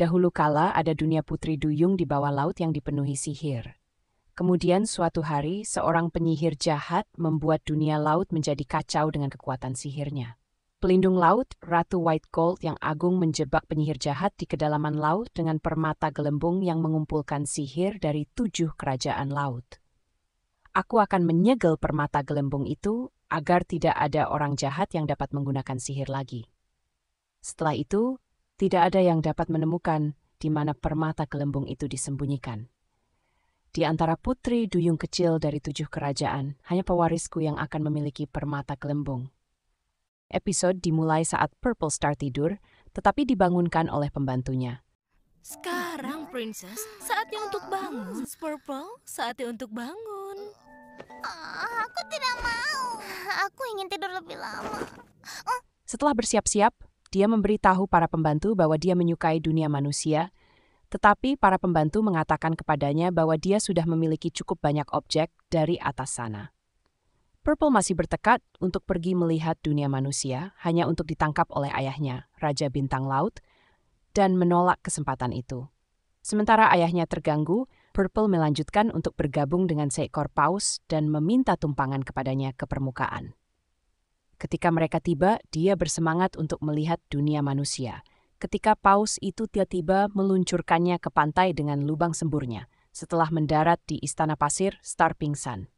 Dahulu kala ada dunia putri duyung di bawah laut yang dipenuhi sihir. Kemudian suatu hari seorang penyihir jahat membuat dunia laut menjadi kacau dengan kekuatan sihirnya. Pelindung laut, Ratu White Gold yang agung menjebak penyihir jahat di kedalaman laut dengan permata gelembung yang mengumpulkan sihir dari tujuh kerajaan laut. Aku akan menyegel permata gelembung itu agar tidak ada orang jahat yang dapat menggunakan sihir lagi. Setelah itu, tidak ada yang dapat menemukan di mana permata gelembung itu disembunyikan. Di antara putri duyung kecil dari tujuh kerajaan, hanya pewarisku yang akan memiliki permata gelembung. Episode dimulai saat Purple Star tidur, tetapi dibangunkan oleh pembantunya. Sekarang, Princess, saatnya untuk bangun. Purple, saatnya untuk bangun. Ah, aku tidak mau. Aku ingin tidur lebih lama. Setelah bersiap-siap, dia memberitahu para pembantu bahwa dia menyukai dunia manusia, tetapi para pembantu mengatakan kepadanya bahwa dia sudah memiliki cukup banyak objek dari atas sana. Purple masih bertekad untuk pergi melihat dunia manusia hanya untuk ditangkap oleh ayahnya, Raja Bintang Laut, dan menolak kesempatan itu. Sementara ayahnya terganggu, Purple melanjutkan untuk bergabung dengan seekor paus dan meminta tumpangan kepadanya ke permukaan. Ketika mereka tiba, dia bersemangat untuk melihat dunia manusia. Ketika paus itu tiba-tiba meluncurkannya ke pantai dengan lubang semburnya, setelah mendarat di istana pasir, Star pingsan.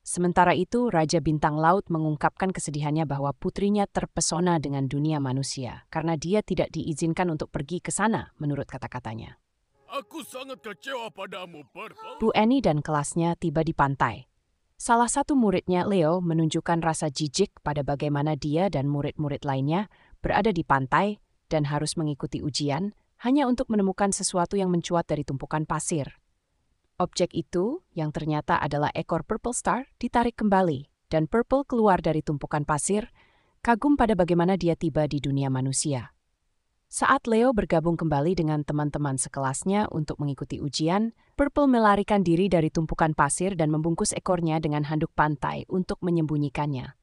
Sementara itu, Raja Bintang Laut mengungkapkan kesedihannya bahwa putrinya terpesona dengan dunia manusia karena dia tidak diizinkan untuk pergi ke sana, menurut kata-katanya. Aku sangat kecewa padamu, Purple. Bu Annie dan kelasnya tiba di pantai. Salah satu muridnya, Leo, menunjukkan rasa jijik pada bagaimana dia dan murid-murid lainnya berada di pantai dan harus mengikuti ujian hanya untuk menemukan sesuatu yang mencuat dari tumpukan pasir. Objek itu, yang ternyata adalah ekor Purple Star, ditarik kembali, dan Purple keluar dari tumpukan pasir, kagum pada bagaimana dia tiba di dunia manusia. Saat Leo bergabung kembali dengan teman-teman sekelasnya untuk mengikuti ujian, Purple melarikan diri dari tumpukan pasir dan membungkus ekornya dengan handuk pantai untuk menyembunyikannya.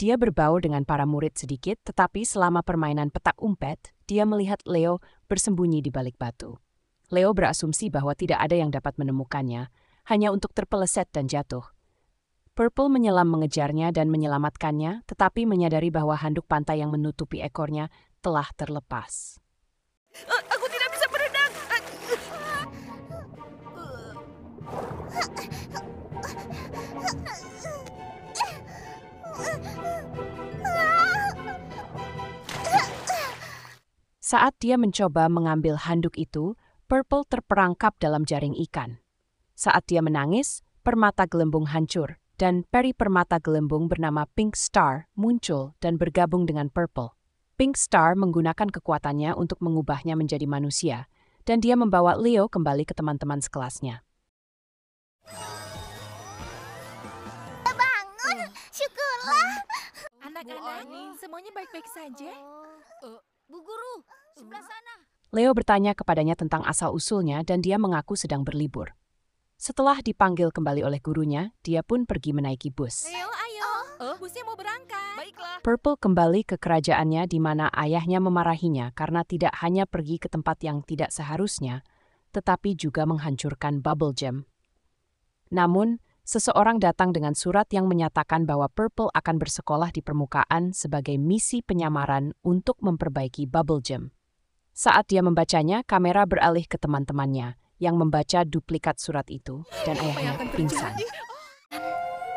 Dia berbaur dengan para murid sedikit, tetapi selama permainan petak umpet, dia melihat Leo bersembunyi di balik batu. Leo berasumsi bahwa tidak ada yang dapat menemukannya, hanya untuk terpeleset dan jatuh. Purple menyelam mengejarnya dan menyelamatkannya, tetapi menyadari bahwa handuk pantai yang menutupi ekornya telah terlepas. Uh, Saat dia mencoba mengambil handuk itu, Purple terperangkap dalam jaring ikan. Saat dia menangis, permata gelembung hancur, dan peri permata gelembung bernama Pink Star muncul dan bergabung dengan Purple. Pink Star menggunakan kekuatannya untuk mengubahnya menjadi manusia, dan dia membawa Leo kembali ke teman-teman sekelasnya. Bangun, syukurlah. Anak-anak, semuanya baik-baik saja. Bu Guru, sebelah sana. Leo bertanya kepadanya tentang asal-usulnya dan dia mengaku sedang berlibur. Setelah dipanggil kembali oleh gurunya, dia pun pergi menaiki bus. Leo, ayo. Oh, busnya mau berangkat. Baiklah. Purple kembali ke kerajaannya di mana ayahnya memarahinya karena tidak hanya pergi ke tempat yang tidak seharusnya, tetapi juga menghancurkan Bubble Gem. Namun, seseorang datang dengan surat yang menyatakan bahwa Purple akan bersekolah di permukaan sebagai misi penyamaran untuk memperbaiki Bubble Gem. Saat dia membacanya, kamera beralih ke teman-temannya yang membaca duplikat surat itu dan ayahnya pingsan.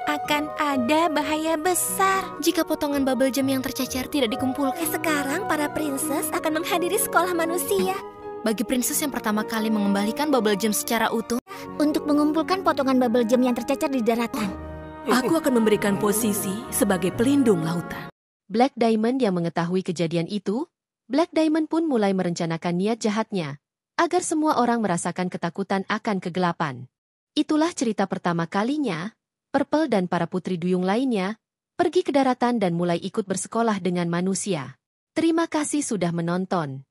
Akan ada bahaya besar jika potongan bubble gem yang tercecer tidak dikumpulkan. Sekarang para princess akan menghadiri sekolah manusia. Bagi princess yang pertama kali mengembalikan bubble gem secara utuh, Untuk mengumpulkan potongan bubble gem yang tercecer di daratan. Aku akan memberikan posisi sebagai pelindung lautan. Black Diamond yang mengetahui kejadian itu, Black Diamond pun mulai merencanakan niat jahatnya, agar semua orang merasakan ketakutan akan kegelapan. Itulah cerita pertama kalinya, Purple dan para putri duyung lainnya, pergi ke daratan dan mulai ikut bersekolah dengan manusia. Terima kasih sudah menonton.